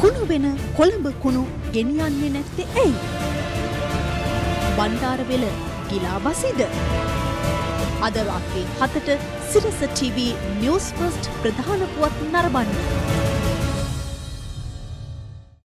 කුණු වෙන කොළඹ කුණු ගෙනියන්නේ නැත්තේ ඇයි. බණ්ඩාරවෙල ගිලා බසිද. අද රාත්‍රී හතට සිරස TV නිවස් ෆස්ට් ප්‍රධාන පුවත් නරබන්න.